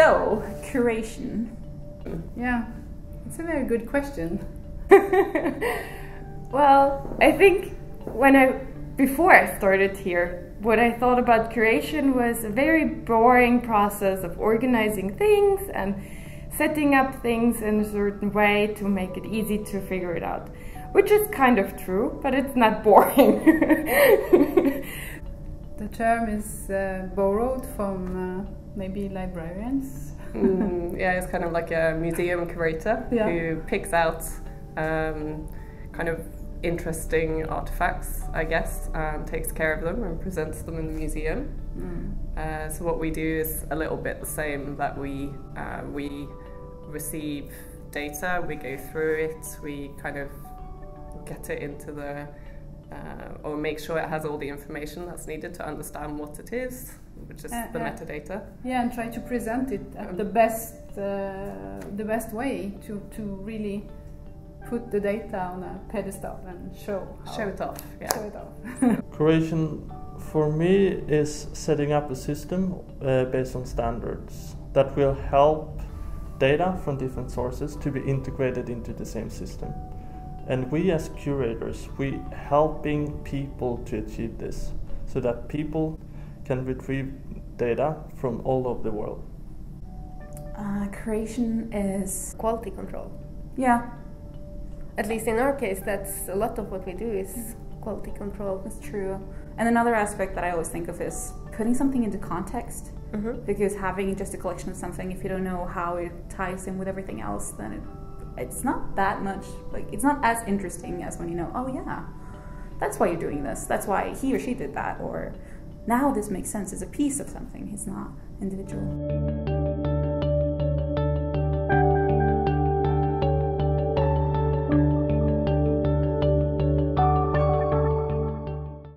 So, curation. Yeah, it's a very good question. well, I think when I before I started here, what I thought about curation was a very boring process of organizing things and setting up things in a certain way to make it easy to figure it out. Which is kind of true, but it's not boring. the term is uh, borrowed from uh, maybe librarians. mm, yeah, it's kind of like a museum curator yeah. who picks out um, kind of interesting artifacts, I guess, and takes care of them and presents them in the museum. Mm. Uh, so what we do is a little bit the same that we uh, we receive data, we go through it, we kind of get it into the uh, or make sure it has all the information that's needed to understand what it is, which is uh, the metadata. Yeah, and try to present it at um, the best uh, the best way to to really put the data on a pedestal and show show it off. Yeah. Show it off. Curation for me is setting up a system uh, based on standards that will help data from different sources to be integrated into the same system. And we as curators, we helping people to achieve this so that people can retrieve data from all over the world. Uh, curation is quality control. Yeah, at least in our case, that's a lot of what we do is quality control. That's true. And another aspect that I always think of is putting something into context. Mm-hmm. Because having just a collection of something, if you don't know how it ties in with everything else, then it, it's not that much, like, it's not as interesting as when you know, oh yeah, that's why you're doing this. That's why he or she did that. Or now this makes sense as a piece of something. It's not individual.